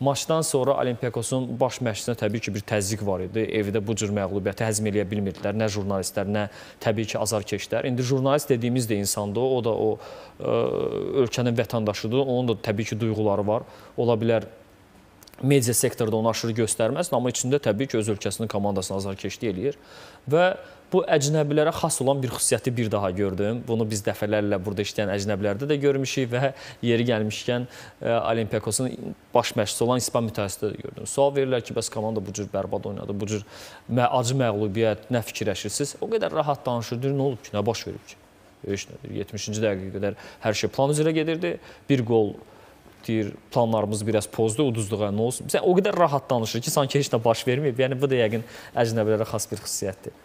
Maçdan sonra Olimpiakosun baş məşqçisinə təbii ki, bir təzyiq var idi. Evdə bu cür məğlubiyyəti həzm eləyə bilmirdilər. Nə jurnalistlər, nə təbii ki, azarkeşlər. İndi jurnalist dediyimiz də insandır. O da o ə, ölkənin vətəndaşıdır. Onun da təbii ki, duyğuları var. Ola bilər media sektorda onu aşırı göstərməz, amma içində təbii ki, öz ölkəsinin komandasına azarkeşlik eləyir və bu əcnəbilərə xas olan bir xüsusiyyəti bir daha gördüm. Bunu biz dəfələrlə burada işləyən əcnəbilərdə də görmüşük və yeri gəlmişkən e, Olimpiakosun baş məşqçisi olan İspan mütəxəssisdə də gördüm. Sual verirlər ki, bəs komanda bu cür bərbad oynadı, bu cür acı məğlubiyyət, nə fikirləşirsiniz? O qədər rahat danışır, deyir, nə olub ki, nə baş verib ki? Heç nədir. 70-ci dəqiqəyə qədər hər şey plan üzrə gedirdi. Bir qol deyir, planlarımız biraz pozdu, uduzduq, nə olsun. Sən o qədər rahat danışır ki, sanki heç nə baş verməyib. Yəni bu da yəqin əcnəbilərə xas bir xüsusiyyətdir.